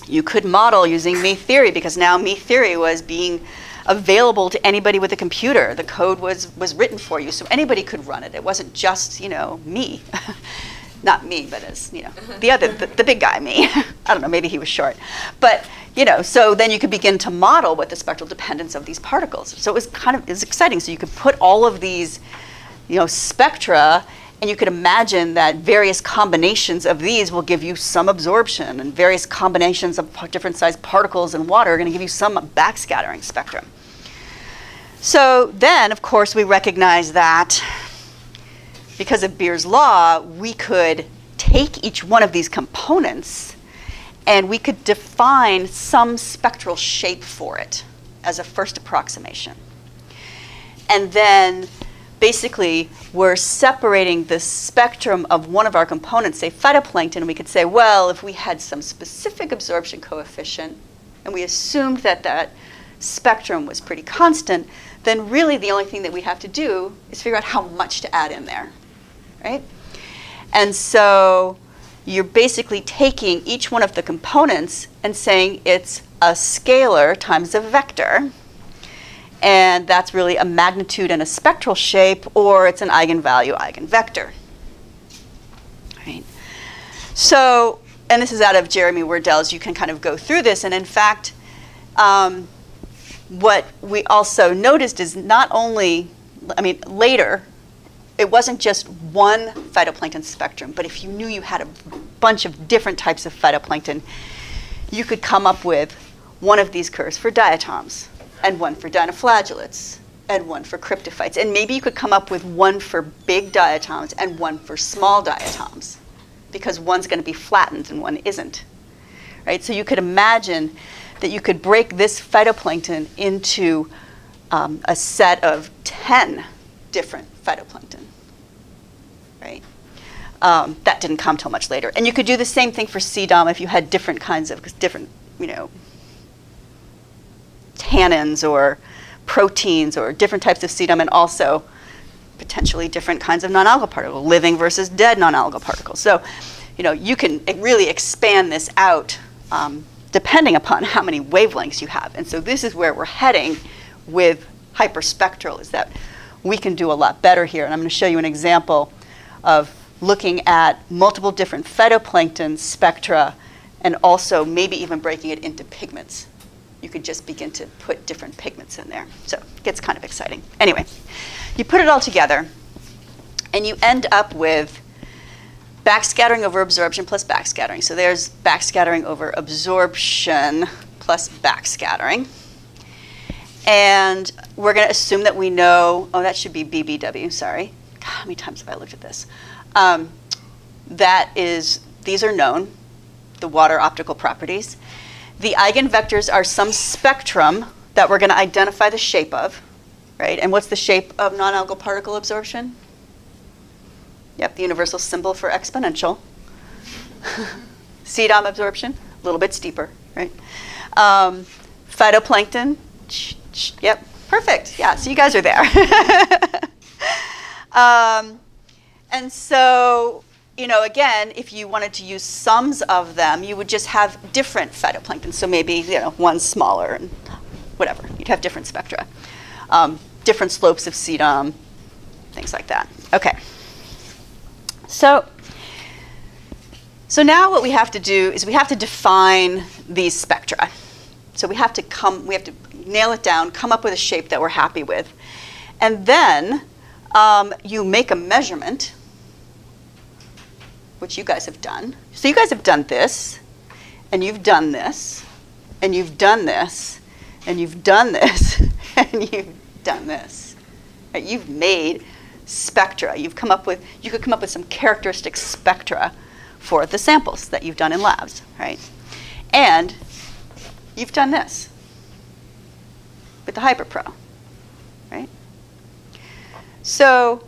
You could model using Mie theory because now Mie theory was being available to anybody with a computer. The code was, was written for you, so anybody could run it. It wasn't just, you know, me. [laughs] Not me, but as, you know, the other, the, the big guy, me. [laughs] I don't know, maybe he was short. But, you know, so then you could begin to model what the spectral dependence of these particles. So it was kind of, was exciting. So you could put all of these, you know, spectra and you could imagine that various combinations of these will give you some absorption, and various combinations of different sized particles in water are going to give you some backscattering spectrum. So then, of course, we recognize that because of Beer's law, we could take each one of these components and we could define some spectral shape for it as a first approximation. And then basically we're separating the spectrum of one of our components, say phytoplankton, and we could say, well, if we had some specific absorption coefficient, and we assumed that that spectrum was pretty constant, then really the only thing that we have to do is figure out how much to add in there, right? And so you're basically taking each one of the components and saying it's a scalar times a vector, and that's really a magnitude and a spectral shape, or it's an eigenvalue eigenvector. Right? So, and this is out of Jeremy Werdell's, you can kind of go through this, and in fact, um, what we also noticed is not only, I mean, later, it wasn't just one phytoplankton spectrum, but if you knew you had a bunch of different types of phytoplankton, you could come up with one of these curves for diatoms and one for dinoflagellates and one for cryptophytes. And maybe you could come up with one for big diatoms and one for small diatoms because one's going to be flattened and one isn't. Right? So you could imagine that you could break this phytoplankton into um, a set of 10 different phytoplankton. Right? Um, that didn't come till much later. And you could do the same thing for CDOM if you had different kinds of different, you know, tannins or proteins or different types of CDOM and also potentially different kinds of non-algal particles, living versus dead non-algal particles. So, you know, you can really expand this out um, depending upon [laughs] how many wavelengths you have. And so this is where we're heading with hyperspectral is that we can do a lot better here. And I'm going to show you an example of looking at multiple different phytoplankton spectra and also maybe even breaking it into pigments you could just begin to put different pigments in there. So it gets kind of exciting. Anyway, you put it all together, and you end up with backscattering over absorption plus backscattering. So there's backscattering over absorption plus backscattering. And we're going to assume that we know, oh, that should be BBW, sorry. How many times have I looked at this? Um, that is, these are known, the water optical properties. The eigenvectors are some spectrum that we're going to identify the shape of, right? And what's the shape of non-algal particle absorption? Yep, the universal symbol for exponential. [laughs] CDOM absorption, a little bit steeper, right? Um, phytoplankton, yep, perfect. Yeah, so you guys are there. [laughs] um, and so you know, again, if you wanted to use sums of them, you would just have different phytoplankton. So maybe, you know, one smaller and whatever. You'd have different spectra. Um, different slopes of CDOM, things like that. Okay. So, so now what we have to do is we have to define these spectra. So we have to come, we have to nail it down, come up with a shape that we're happy with. And then um, you make a measurement, which you guys have done. So you guys have done this, and you've done this, and you've done this, and you've done this, [laughs] and you've done this. Right? You've made spectra. You've come up with, you could come up with some characteristic spectra for the samples that you've done in labs, right? And you've done this with the HyperPro? So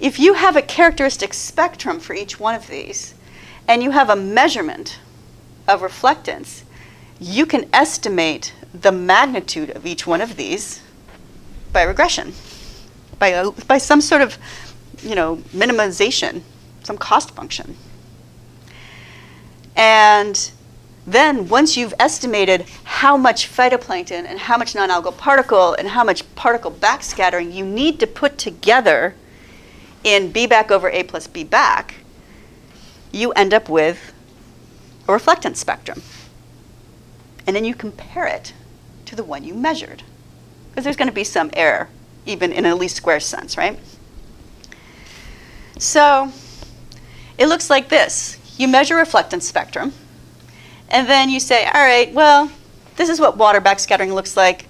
if you have a characteristic spectrum for each one of these, and you have a measurement of reflectance, you can estimate the magnitude of each one of these by regression, by, a, by some sort of you know, minimization, some cost function. And then once you've estimated how much phytoplankton and how much non-algal particle and how much particle backscattering you need to put together in B back over A plus B back, you end up with a reflectance spectrum. And then you compare it to the one you measured. Because there's going to be some error, even in a least squares sense, right? So it looks like this. You measure reflectance spectrum, and then you say, all right, well, this is what water backscattering looks like.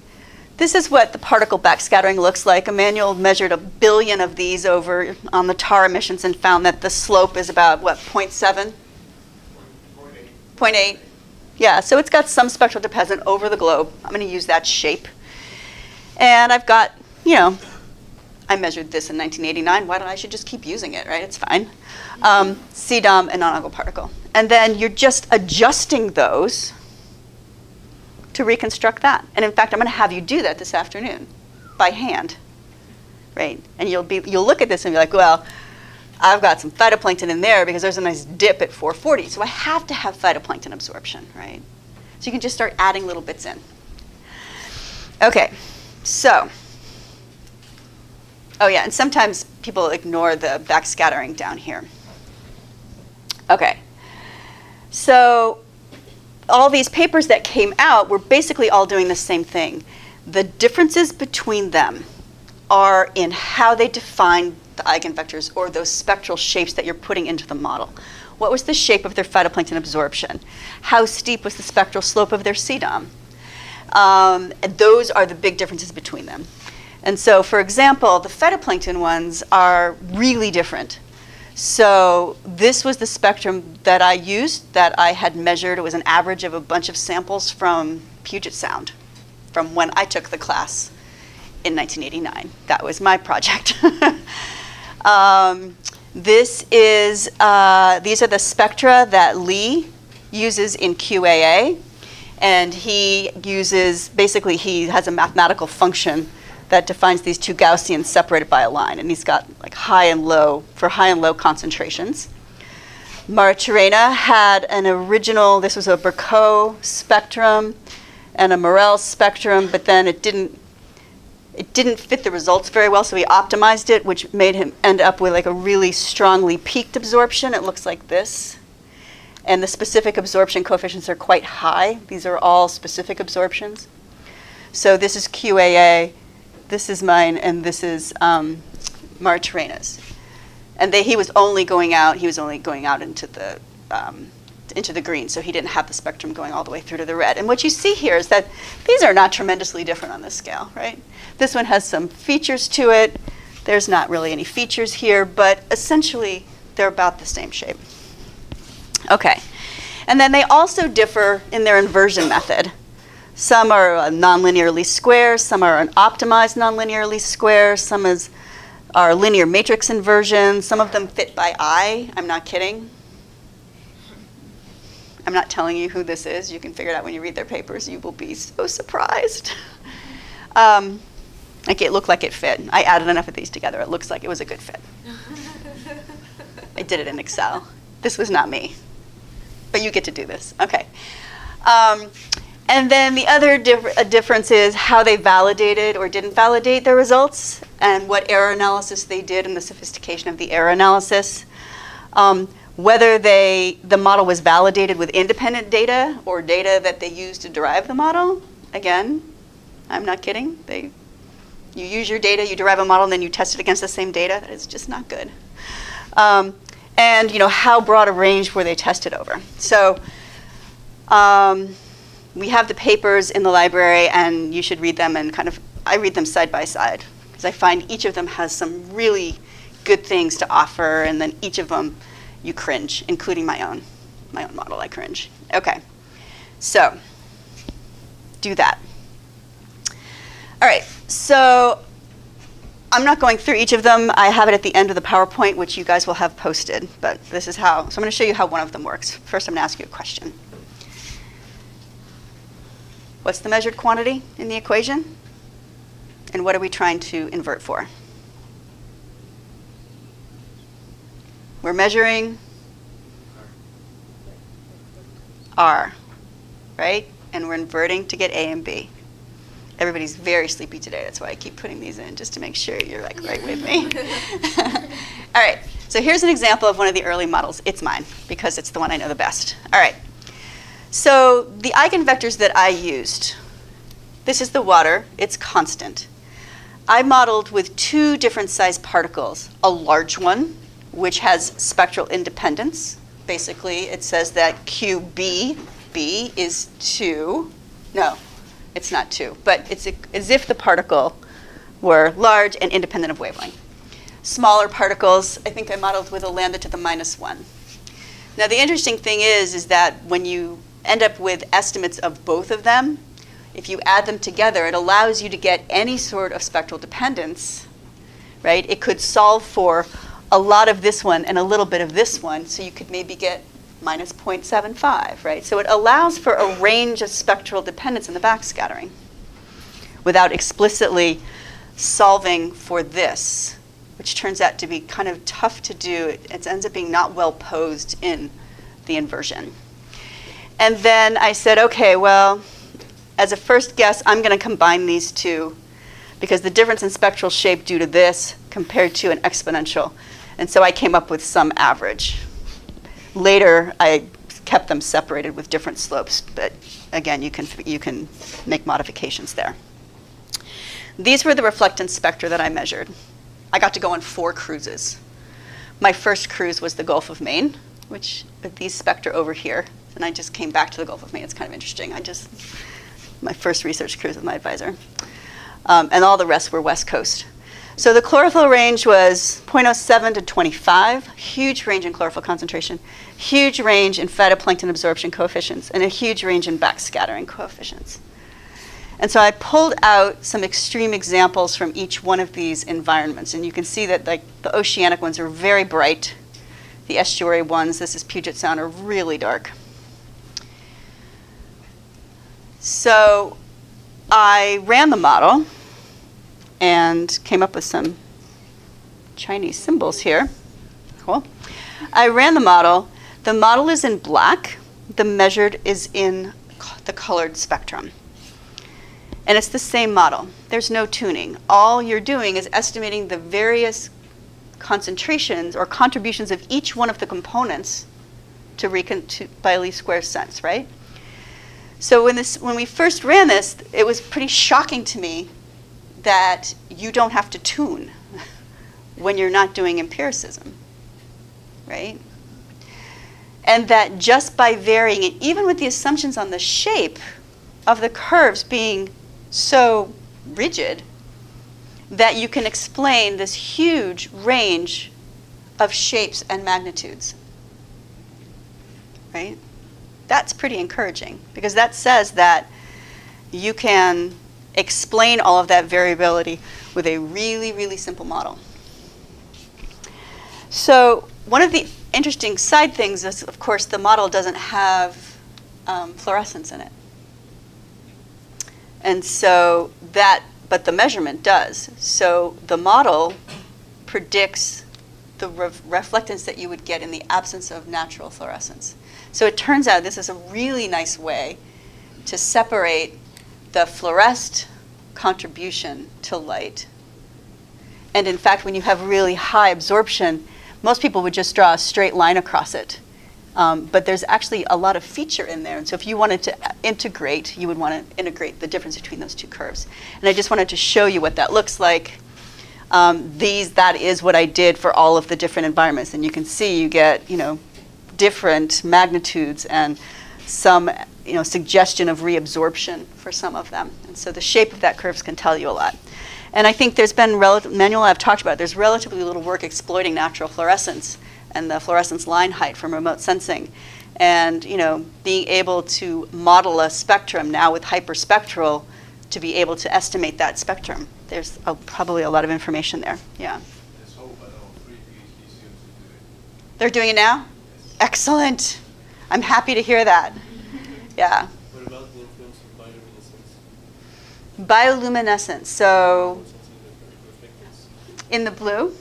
This is what the particle backscattering looks like. Emmanuel measured a billion of these over on the Tara missions and found that the slope is about, what, 0.7? 0.8. Yeah, so it's got some spectral dependence over the globe. I'm going to use that shape. And I've got, you know, I measured this in 1989. Why don't I should just keep using it, right? It's fine. Um, CDOM and non-algal particle. And then you're just adjusting those to reconstruct that. And in fact, I'm going to have you do that this afternoon by hand, right? And you'll, be, you'll look at this and be like, well, I've got some phytoplankton in there because there's a nice dip at 440. So I have to have phytoplankton absorption, right? So you can just start adding little bits in. Okay, so, oh yeah, and sometimes people ignore the backscattering down here. Okay, so all these papers that came out were basically all doing the same thing. The differences between them are in how they define the eigenvectors or those spectral shapes that you're putting into the model. What was the shape of their phytoplankton absorption? How steep was the spectral slope of their CDOM? Um, those are the big differences between them. And so, for example, the phytoplankton ones are really different. So this was the spectrum that I used that I had measured. It was an average of a bunch of samples from Puget Sound from when I took the class in 1989. That was my project. [laughs] um, this is, uh, these are the spectra that Lee uses in QAA. And he uses, basically he has a mathematical function that defines these two Gaussians separated by a line. And he's got like high and low, for high and low concentrations. Maritorena had an original, this was a Bricaud spectrum and a Morel spectrum, but then it didn't it didn't fit the results very well, so he optimized it, which made him end up with like a really strongly peaked absorption. It looks like this. And the specific absorption coefficients are quite high. These are all specific absorptions. So this is QAA, this is mine, and this is um, Maritorena's. And they, he was only going out, he was only going out into the um, into the green, so he didn't have the spectrum going all the way through to the red. And what you see here is that these are not tremendously different on this scale, right? This one has some features to it. There's not really any features here, but essentially they're about the same shape. Okay. And then they also differ in their inversion method. Some are nonlinear least squares, some are an optimized nonlinear least square, some is, are linear matrix inversion, some of them fit by eye. I'm not kidding. I'm not telling you who this is. You can figure it out when you read their papers. You will be so surprised. [laughs] Um, like it looked like it fit. I added enough of these together. It looks like it was a good fit. [laughs] I did it in Excel. This was not me. But you get to do this. Okay. Um, and then the other uh, difference is how they validated or didn't validate their results and what error analysis they did and the sophistication of the error analysis. Um, whether they, the model was validated with independent data or data that they used to derive the model, again, I'm not kidding. They, you use your data, you derive a model, and then you test it against the same data. That is just not good. Um, and you know how broad a range were they tested over? So um, we have the papers in the library, and you should read them. And kind of, I read them side by side because I find each of them has some really good things to offer, and then each of them you cringe, including my own, my own model. I cringe. Okay, so do that. All right, so I'm not going through each of them. I have it at the end of the PowerPoint, which you guys will have posted. But this is how. So I'm going to show you how one of them works. First, I'm going to ask you a question. What's the measured quantity in the equation? And what are we trying to invert for? We're measuring R, right? And we're inverting to get A and B. Everybody's very sleepy today. That's why I keep putting these in, just to make sure you're like right with me. [laughs] All right, so here's an example of one of the early models. It's mine, because it's the one I know the best. All right, so the eigenvectors that I used, this is the water. It's constant. I modeled with two different size particles, a large one, which has spectral independence. Basically, it says that QB, B is 2. No, it's not 2, but it's as if the particle were large and independent of wavelength. Smaller particles, I think I modeled with a lambda to the minus 1. Now, the interesting thing is, is that when you end up with estimates of both of them, if you add them together, it allows you to get any sort of spectral dependence, right? It could solve for a lot of this one and a little bit of this one, so you could maybe get minus 0.75, right? So it allows for a range of spectral dependence in the backscattering without explicitly solving for this, which turns out to be kind of tough to do. It, it ends up being not well posed in the inversion. And then I said, okay, well, as a first guess, I'm going to combine these two because the difference in spectral shape due to this compared to an exponential and so I came up with some average. Later, I kept them separated with different slopes, but again, you can, you can make modifications there. These were the reflectance spectra that I measured. I got to go on four cruises. My first cruise was the Gulf of Maine, which these spectra over here, and I just came back to the Gulf of Maine. It's kind of interesting. I just, my first research cruise with my advisor. Um, and all the rest were West Coast. So the chlorophyll range was 0.07 to 25, huge range in chlorophyll concentration, huge range in phytoplankton absorption coefficients, and a huge range in backscattering coefficients. And so I pulled out some extreme examples from each one of these environments. And you can see that like, the oceanic ones are very bright. The estuary ones, this is Puget Sound, are really dark. So I ran the model and came up with some Chinese symbols here. Cool. I ran the model. The model is in black. The measured is in the colored spectrum. And it's the same model. There's no tuning. All you're doing is estimating the various concentrations or contributions of each one of the components to, recon- to by least square sense, right? So when, this, when we first ran this, it was pretty shocking to me that you don't have to tune [laughs] when you're not doing empiricism, right? And that just by varying it, even with the assumptions on the shape of the curves being so rigid, that you can explain this huge range of shapes and magnitudes. Right? That's pretty encouraging because that says that you can explain all of that variability with a really, really simple model. So one of the interesting side things is, of course, the model doesn't have um, fluorescence in it. And so that, but the measurement does. So the model predicts the re reflectance that you would get in the absence of natural fluorescence. So it turns out this is a really nice way to separate the fluoresced contribution to light. And in fact, when you have really high absorption, most people would just draw a straight line across it Um, but there's actually a lot of feature in there. And so if you wanted to integrate, you would want to integrate the difference between those two curves. And I just wanted to show you what that looks like. Um, these, that is what I did for all of the different environments. And you can see you get, you know, different magnitudes and some, you know, suggestion of reabsorption for some of them. And so the shape of that curves can tell you a lot. And I think there's been, Manuel I've talked about, there's relatively little work exploiting natural fluorescence and the fluorescence line height from remote sensing. And, you know, being able to model a spectrum now with hyperspectral to be able to estimate that spectrum. There's a, probably a lot of information there, yeah. Let's hope I know three PhD students will do it. They're doing it now? Excellent. I'm happy to hear that. Yeah. What about the influence of bioluminescence? Bioluminescence. So, Sensing the reflectance. in the blue.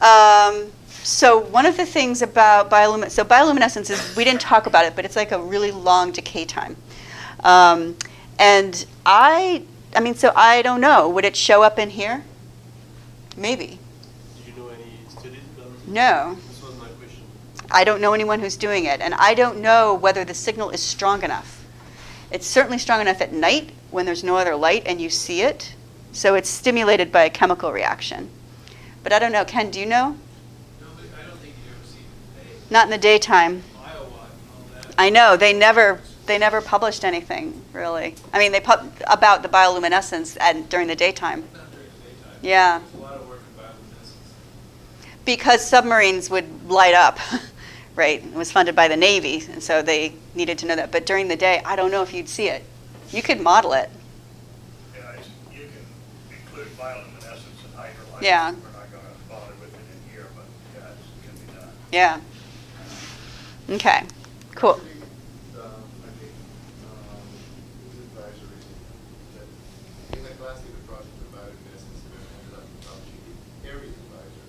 Um, so one of the things about bioluminescence, so bioluminescence is, we didn't talk about it, but it's like a really long decay time. Um, and I, I mean, so I don't know. Would it show up in here? Maybe. Did you know any studies done? No. This was my. I don't know anyone who's doing it, and I don't know whether the signal is strong enough. It's certainly strong enough at night when there's no other light and you see it, so it's stimulated by a chemical reaction. But I don't know. Ken, do you know? No, but I don't think you ever see the Not in the daytime. Iowa and all that. I know they never they never published anything really. I mean, they pub about the bioluminescence and during the daytime during the daytime. Yeah. There's a lot of work in bioluminescence. because submarines would light up. [laughs] Right, it was funded by the Navy, and so they needed to know that. But during the day, I don't know if you'd see it. You could model it. Yeah, you can include bioluminescence and Hydrolight. Yeah. We're not gonna bother with it in here, but yeah, it can be done. Yeah. Okay. Cool. Actually, um, I think, um, this advisory, that in the class they were project about bioluminescence, and I ended up publishing the Aries advisor,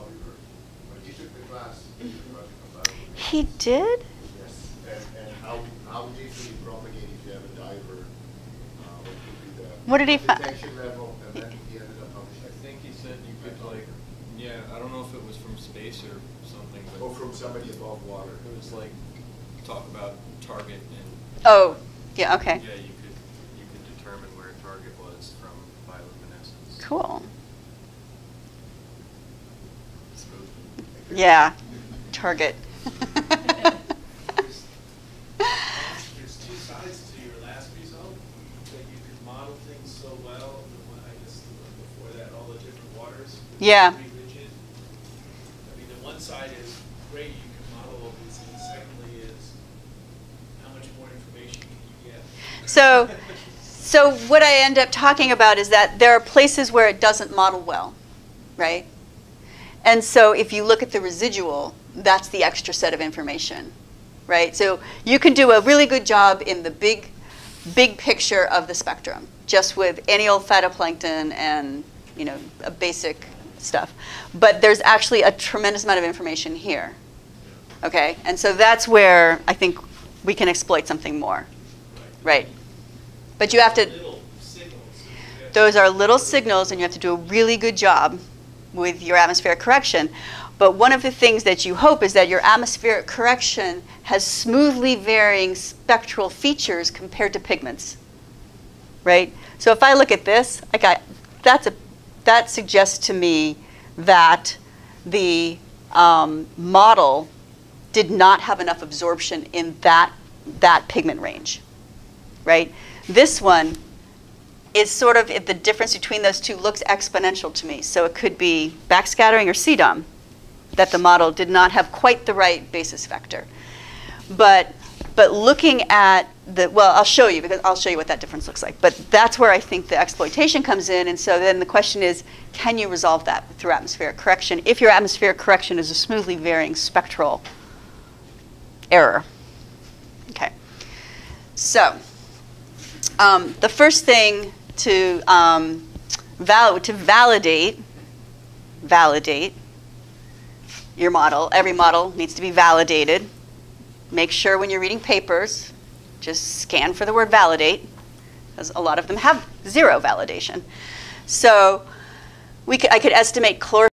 Oliver. When he took the class, he did a project on bioluminescence. He did? Yes, and, and how, how deeply you propagate if you have a diver, uh, what could be the. What did he find? Detection level, and then he ended up publishing. I think he said you could like, yeah, I don't know if it was from space or something, but. Or from somebody above water. It was like, talk about target and. Oh, yeah, okay. Yeah, you could, you could determine where a target was from bioluminescence. Cool. Yeah. Target. There's two sides to your last result, that you could model things so well, the one, I guess, the one before that, all the different waters. Yeah. Rigid. I mean, the one side is, great, you can model all these things, secondly is, how much more information can you get? So, so what I end up talking about is that there are places where it doesn't model well, right? And so if you look at the residual, that's the extra set of information, right? So you can do a really good job in the big, big picture of the spectrum, just with any old phytoplankton and you know a basic stuff. But there's actually a tremendous amount of information here, okay? And so that's where I think we can exploit something more, right? But you have to. Those are little signals, and you have to do a really good job with your atmospheric correction. But one of the things that you hope is that your atmospheric correction has smoothly varying spectral features compared to pigments. Right? So if I look at this, I, that's a, that suggests to me that the um, model did not have enough absorption in that, that pigment range. Right? This one is sort of the difference between those two looks exponential to me. So it could be backscattering or CDOM, that the model did not have quite the right basis vector. But but looking at the well, I'll show you because I'll show you what that difference looks like. But that's where I think the exploitation comes in. And so then the question is, can you resolve that through atmospheric correction if your atmospheric correction is a smoothly varying spectral error? Okay. So um, the first thing to um, val- to validate validate your model. Every model needs to be validated. Make sure when you're reading papers, just scan for the word validate, because a lot of them have zero validation. So we I could estimate chlorophyll.